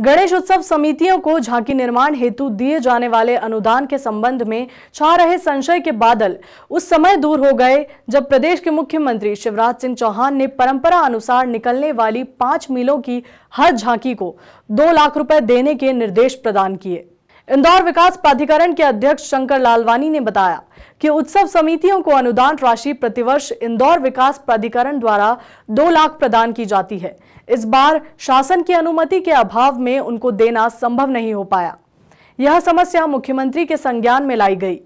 गणेश उत्सव समितियों को झांकी निर्माण हेतु दिए जाने वाले अनुदान के संबंध में छा रहे संशय के बादल उस समय दूर हो गए जब प्रदेश के मुख्यमंत्री शिवराज सिंह चौहान ने परंपरा अनुसार निकलने वाली पाँच मिलों की हर झांकी को दो लाख रुपए देने के निर्देश प्रदान किए। इंदौर विकास प्राधिकरण के अध्यक्ष शंकर लालवानी ने बताया कि उत्सव समितियों को अनुदान राशि प्रतिवर्ष इंदौर विकास प्राधिकरण द्वारा दो लाख प्रदान की जाती है। इस बार शासन की अनुमति के अभाव में उनको देना संभव नहीं हो पाया। यह समस्या मुख्यमंत्री के संज्ञान में लाई गई।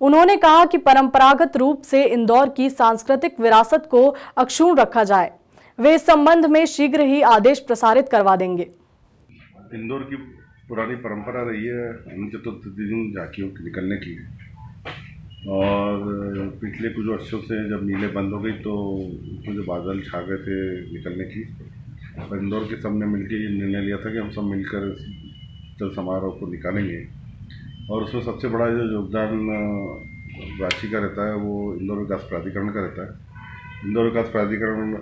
उन्होंने कहा कि परंपरागत रूप से इंदौर की सांस्कृतिक विरासत को अक्षुण रखा जाए। वे इस संबंध में शीघ्र ही आदेश प्रसारित करवा देंगे। इंदौर की पुरानी परंपरा रही है अनंत चतुर्थी दिन झांकियों के निकलने की और पिछले कुछ वर्षों से जब मीलें बंद हो गई तो उसमें जो बादल छा गए थे निकलने की और इंदौर के सबने मिलकर ये निर्णय लिया था कि हम सब मिलकर चल समारोह को निकालेंगे। और उसमें सबसे बड़ा जो योगदान राशि का रहता है, वो इंदौर विकास प्राधिकरण का रहता है। इंदौर विकास प्राधिकरण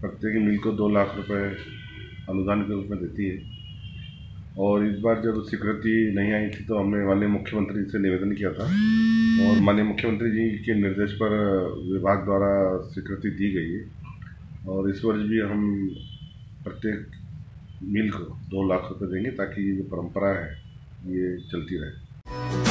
प्रत्येक मिल को दो लाख रुपए अनुदान के रूप में देती है। और इस बार जब स्वीकृति नहीं आई थी तो हमने माननीय मुख्यमंत्री से निवेदन किया था। और माननीय मुख्यमंत्री जी के निर्देश पर विभाग द्वारा स्वीकृति दी गई है। और इस वर्ष भी हम प्रत्येक मिल को दो लाख रुपये देंगे ताकि ये जो परंपरा है, ये चलती रहे।